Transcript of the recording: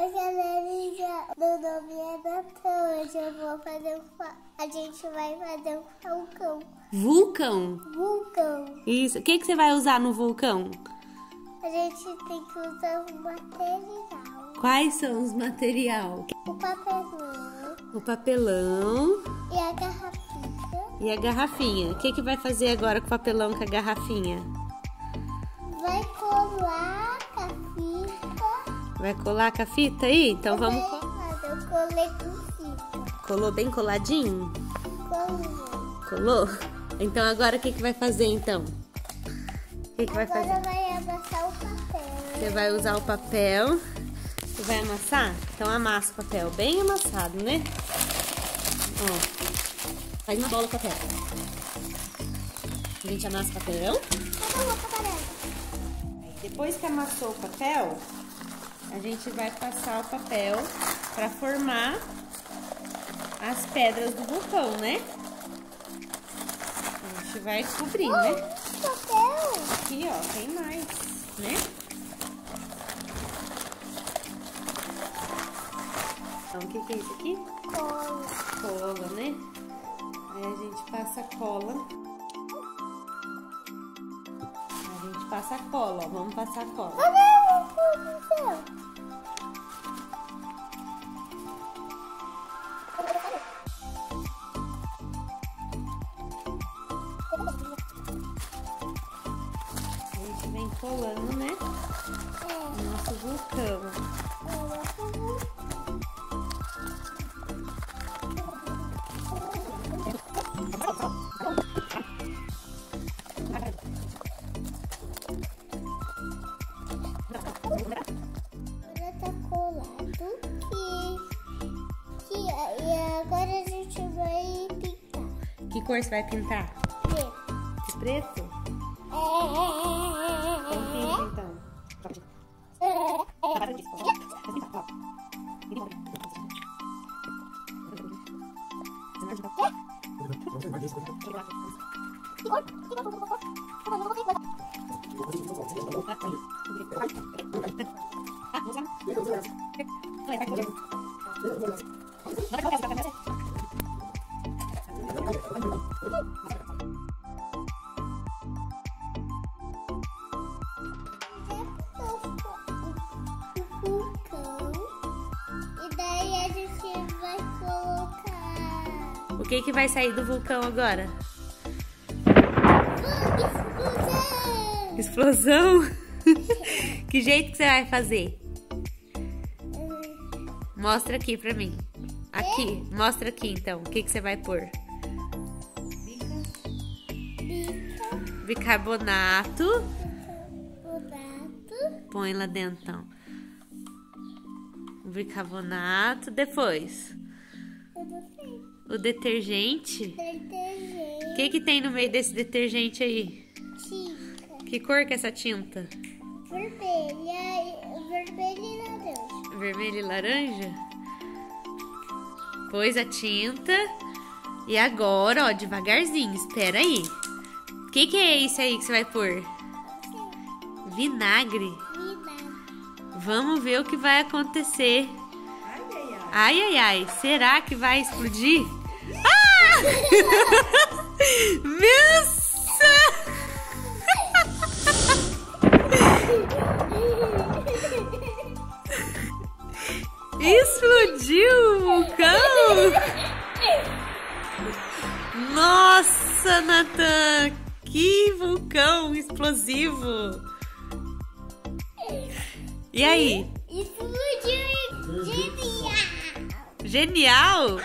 Oi, galerinha. Meu nome é Natan. Hoje eu vou fazer um... A gente vai fazer um falcão. Vulcão. Vulcão. Isso. O que, que você vai usar no vulcão? A gente tem que usar um material. Quais são os material? O papelão O papelão e a garrafinha. e a garrafinha. O que, que vai fazer agora com o papelão com a garrafinha? Vai colar. Vai colar com a fita aí? Então vamos. Vai fazer o colei com fita. Colou bem coladinho? Colou. Colou? Então agora o que, que vai fazer então? O que, que vai fazer? Agora vai amassar o papel. Você vai usar o papel. Você vai amassar? Então amassa o papel bem amassado, né? Ó. Faz uma bola o papel. A gente amassa o papel. Amarela? Depois que amassou o papel, a gente vai passar o papel para formar as pedras do vulcão, né? A gente vai cobrir, né? Papel. Aqui, ó, tem mais, né? Então, o que, que é isso aqui? Cola. Cola, né? Aí a gente passa a cola. A gente passa a cola, ó. Vamos passar a cola. Cadê A gente vem colando, né? O nosso vulcão. Agora tá colado que, que e agora a gente vai pintar. Que cor você vai pintar? Preto. De preto? Então pinta, então. O que que vai sair do vulcão agora? Explosão! Que jeito que você vai fazer? Mostra aqui pra mim. Aqui, mostra aqui então. O que que você vai pôr? Bica, Bicarbonato. o gato. Põe lá dentro então. O bicarbonato. Depois, o detergente. O Detergente. que que tem no meio desse detergente aí? Que cor que é essa tinta? Vermelha, e- vermelha e laranja. Vermelho e laranja? Pôs a tinta. E agora, ó, devagarzinho, espera aí. O que, que é isso aí que você vai pôr? Vinagre. Vinagre. Vamos ver o que vai acontecer. Ai, ai, ai. Será que vai explodir? Ah! Nossa! Nossa, Natan! Que vulcão explosivo! E aí? Explodiu genial. Genial?